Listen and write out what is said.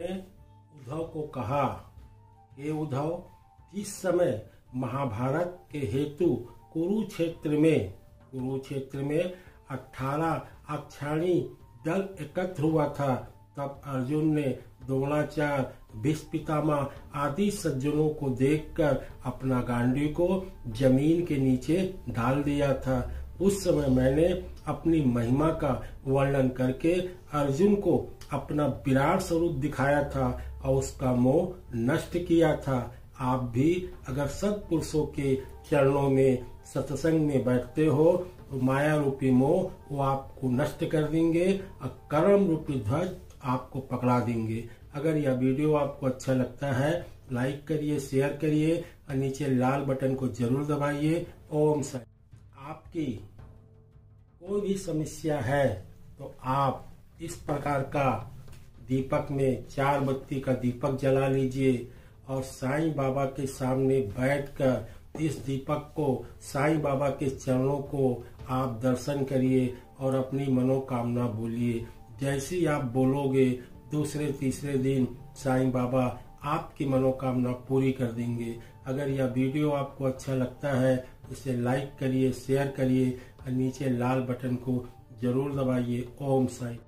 ने उद्धव को कहा, हे उद्धव जिस समय महाभारत के हेतु कुरुक्षेत्र में कुरुक्षेत्र में अठारह अक्षाणी दल एकत्र हुआ था। तब अर्जुन ने द्रोणाचार्य पितामह आदि सज्जनों को देखकर अपना गांडी को ज़मीन के नीचे डाल दिया था। उस समय मैंने अपनी महिमा का वर्णन करके अर्जुन को अपना विराट स्वरूप दिखाया था और उसका मोह नष्ट किया था। आप भी अगर सत्पुरुषों के चरणों में सत्संग में बैठते हो तो माया रूपी मोह वो आपको नष्ट कर देंगे और कर्म रूपी ध्वज आपको पकड़ा देंगे। अगर यह वीडियो आपको अच्छा लगता है, लाइक करिए, शेयर करिए और नीचे लाल बटन को ज़रूर दबाइए। ओम साई आपकी कोई भी समस्या है तो आप इस प्रकार का दीपक में चार बत्ती का दीपक जला लीजिए और साईं बाबा के सामने बैठकर इस दीपक को, साईं बाबा के चरणों को आप दर्शन करिए और अपनी मनोकामना बोलिए। जैसे ही आप बोलोगे, दूसरे तीसरे दिन साईं बाबा आपकी मनोकामना पूरी कर देंगे। अगर यह वीडियो आपको अच्छा लगता है इसे लाइक करिए शेयर करिए और नीचे लाल बटन को ज़रूर दबाइए। ओम साई।